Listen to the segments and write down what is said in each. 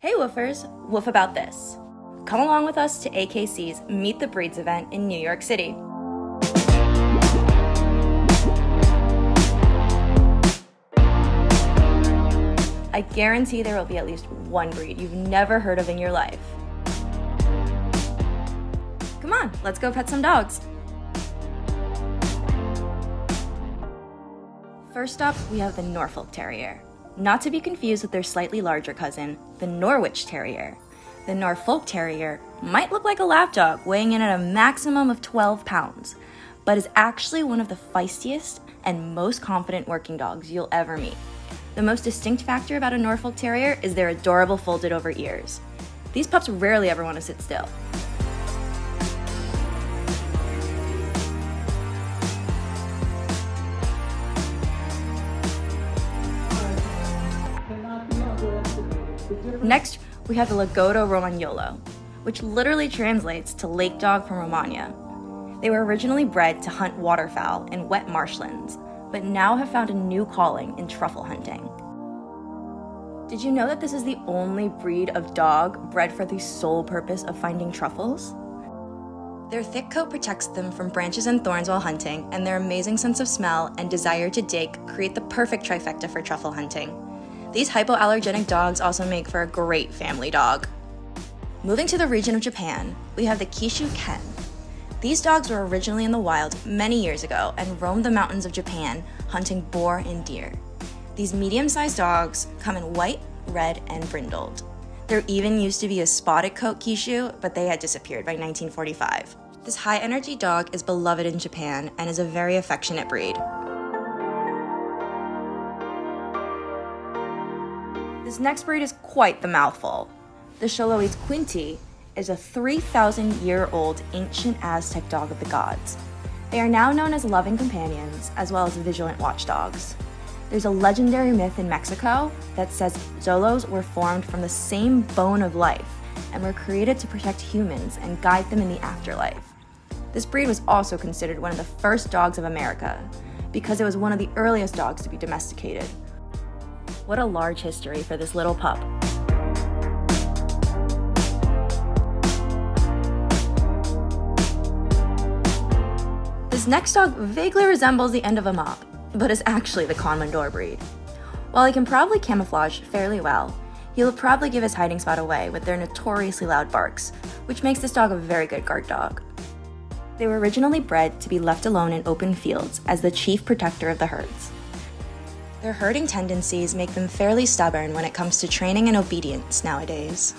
Hey woofers, woof about this. Come along with us to AKC's Meet the Breeds event in New York City. I guarantee there will be at least one breed you've never heard of in your life. Come on, let's go pet some dogs. First up, we have the Norfolk Terrier. Not to be confused with their slightly larger cousin, the Norwich Terrier. The Norfolk Terrier might look like a lapdog, weighing in at a maximum of 12 pounds, but is actually one of the feistiest and most confident working dogs you'll ever meet. The most distinct factor about a Norfolk Terrier is their adorable folded over ears. These pups rarely ever want to sit still. Next, we have the Lagotto Romagnolo, which literally translates to lake dog from Romagna. They were originally bred to hunt waterfowl in wet marshlands, but now have found a new calling in truffle hunting. Did you know that this is the only breed of dog bred for the sole purpose of finding truffles? Their thick coat protects them from branches and thorns while hunting, and their amazing sense of smell and desire to dig create the perfect trifecta for truffle hunting. These hypoallergenic dogs also make for a great family dog. Moving to the region of Japan, we have the Kishu Ken. These dogs were originally in the wild many years ago and roamed the mountains of Japan hunting boar and deer. These medium sized dogs come in white, red, and brindled. There even used to be a spotted coat Kishu, but they had disappeared by 1945. This high energy dog is beloved in Japan and is a very affectionate breed. This next breed is quite the mouthful. The Xoloides quinti is a 3,000 year old ancient Aztec dog of the gods. They are now known as loving companions as well as vigilant watchdogs. There's a legendary myth in Mexico that says Xolos were formed from the same bone of life and were created to protect humans and guide them in the afterlife. This breed was also considered one of the first dogs of America because it was one of the earliest dogs to be domesticated, what a large history for this little pup. This next dog vaguely resembles the end of a mop, but is actually the Komondor breed. While he can probably camouflage fairly well, he will probably give his hiding spot away with their notoriously loud barks, which makes this dog a very good guard dog. They were originally bred to be left alone in open fields as the chief protector of the herds. Their herding tendencies make them fairly stubborn when it comes to training and obedience nowadays.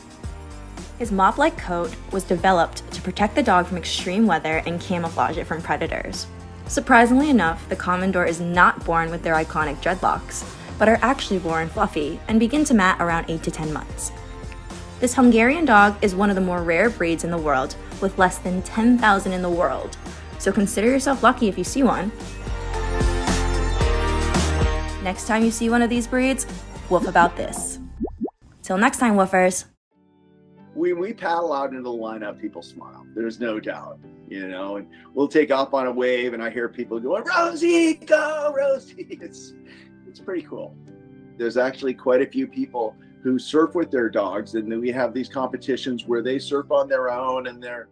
His mop like coat was developed to protect the dog from extreme weather and camouflage it from predators. Surprisingly enough, the Komondor is not born with their iconic dreadlocks, but are actually born fluffy and begin to mat around 8 to 10 months. This Hungarian dog is one of the more rare breeds in the world, with less than 10,000 in the world, so consider yourself lucky if you see one. Next time you see one of these breeds, woof about this. Till next time, woofers. When we paddle out into the lineup, people smile. There's no doubt, you know, and we'll take off on a wave and I hear people going, Rosie, go, Rosie. It's, it's pretty cool. There's actually quite a few people who surf with their dogs and then we have these competitions where they surf on their own and they're